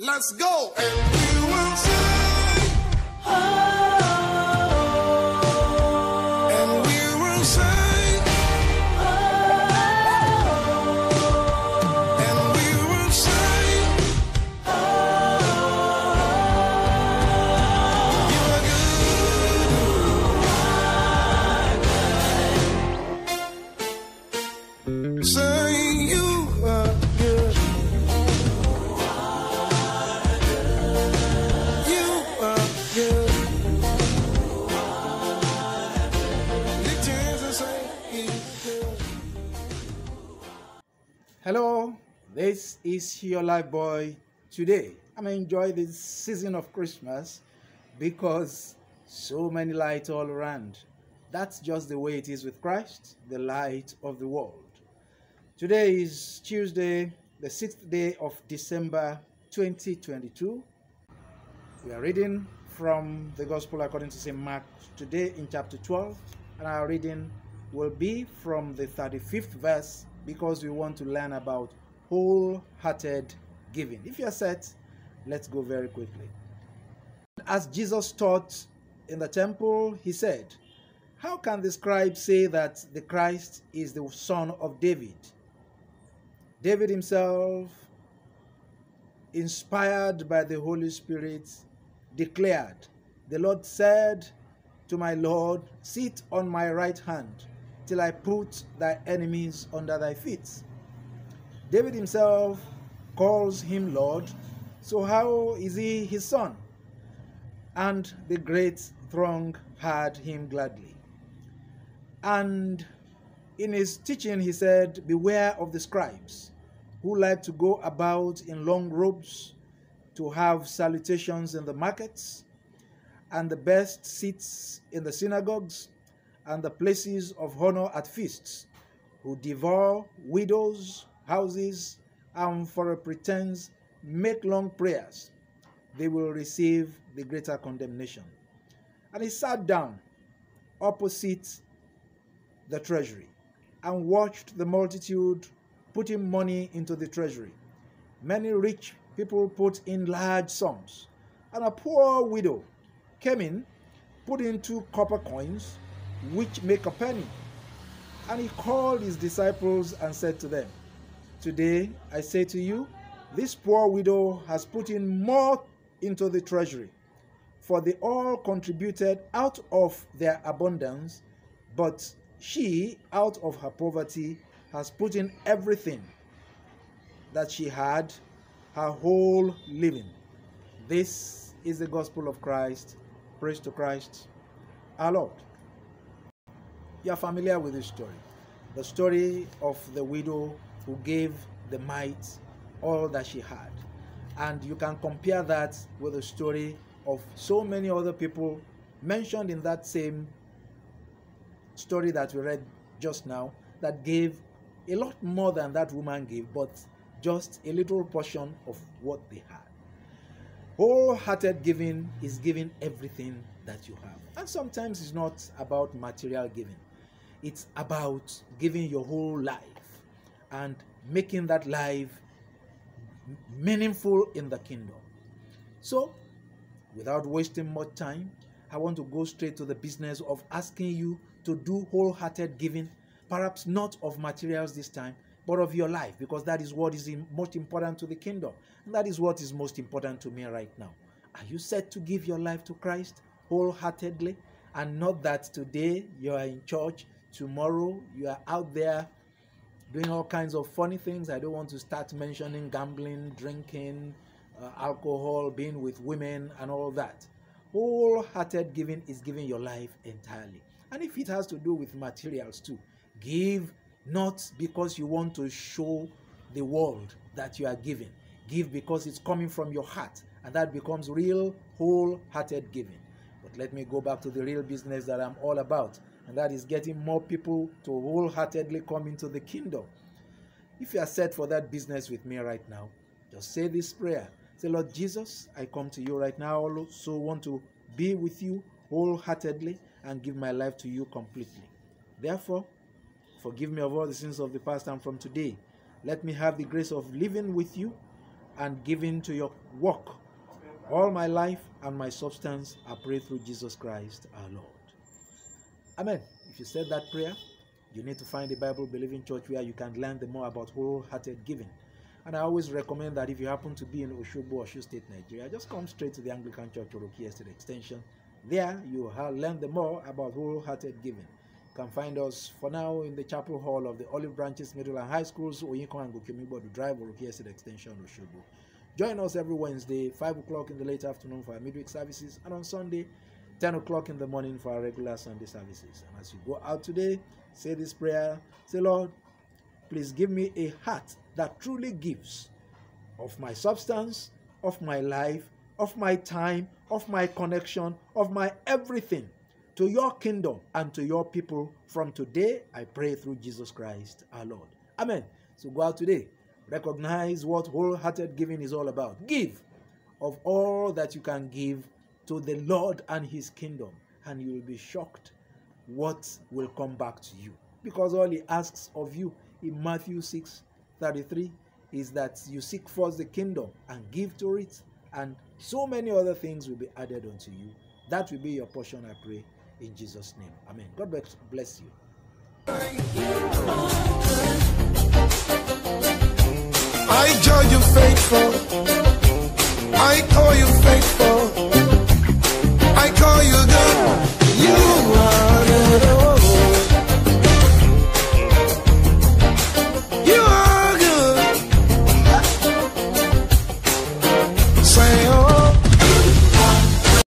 Let's go. And we will sing. This is your Life-Buoy. Today, I'm enjoying this season of Christmas because so many lights all around. That's just the way it is with Christ, the light of the world. Today is Tuesday, the sixth day of December 2022. We are reading from the Gospel according to St. Mark today in chapter 12, and our reading will be from the 35th verse because we want to learn about wholehearted giving. If you're set, let's go very quickly. As Jesus taught in the temple, he said, How can the scribes say that the Christ is the son of David? David himself inspired by the Holy Spirit, declared, The Lord said to my Lord, Sit on my right hand till I put thy enemies under thy feet. David himself calls him Lord, so how is he his son? And the great throng heard him gladly. And in his teaching, he said, Beware of the scribes who like to go about in long robes to have salutations in the markets and the best seats in the synagogues and the places of honor at feasts, who devour widows' houses and for a pretense make long prayers. They will receive the greater condemnation. And he sat down opposite the treasury and watched the multitude putting money into the treasury. Many rich people put in large sums, and a poor widow came in, put in two copper coins, which make a penny. And he called his disciples and said to them, Today I say to you, this poor widow has put in more into the treasury, for they all contributed out of their abundance, but she, out of her poverty, has put in everything that she had, her whole living. This is the gospel of Christ. Praise to Christ, our Lord. You are familiar with this story. The story of the widow who gave the mite all that she had. And you can compare that with the story of so many other people mentioned in that same story that we read just now that gave a lot more than that woman gave, but just a little portion of what they had. Wholehearted giving is giving everything that you have. And sometimes it's not about material giving, it's about giving your whole life and making that life meaningful in the kingdom. So, without wasting much time, I want to go straight to the business of asking you to do wholehearted giving, perhaps not of materials this time, but of your life, because that is what is most important to the kingdom. And that is what is most important to me right now. Are you set to give your life to Christ wholeheartedly? And not that today you are in church, tomorrow you are out there doing all kinds of funny things. I don't want to start mentioning gambling, drinking, uh, alcohol, being with women, and all that. Wholehearted giving is giving your life entirely. And if it has to do with materials too, give not because you want to show the world that you are giving. Give because it's coming from your heart, and that becomes real, wholehearted giving. But let me go back to the real business that I'm all about, and that is getting more people to wholeheartedly come into the kingdom. If you are set for that business with me right now, just say this prayer. Say, Lord Jesus, I come to you right now. Also want to be with you wholeheartedly and give my life to you completely. Therefore, forgive me of all the sins of the past and from today. Let me have the grace of living with you and giving to your work. All my life and my substance, I pray through Jesus Christ our Lord. Amen. If you said that prayer, you need to find a Bible believing church where you can learn the more about wholehearted giving. And I always recommend that if you happen to be in Osogbo, Osun State, Nigeria, just come straight to the Anglican Church Oroki Estate Extension. There you will learn the more about wholehearted giving. You can find us for now in the chapel hall of the Olive Branches Middle and High Schools, Oyinkan and Goke Omigbodun Drive, Oroki Estate Extension, Osogbo. Join us every Wednesday, 5 o'clock in the late afternoon for our midweek services, and on Sunday, 10 o'clock in the morning for our regular Sunday services. And as you go out today, say this prayer Say, Lord, please give me a heart that truly gives of my substance, of my life, of my time, of my connection, of my everything to your kingdom and to your people from today. I pray through Jesus Christ our Lord. Amen. So go out today recognize what wholehearted giving is all about. Give of all that you can give to the Lord and His kingdom, and you will be shocked what will come back to you. Because all He asks of you in Matthew 6 33 is that you seek first the kingdom and give to it, and so many other things will be added unto you. That will be your portion, I pray, in Jesus' name. Amen. God bless you. I judge you faithful. I call you faithful.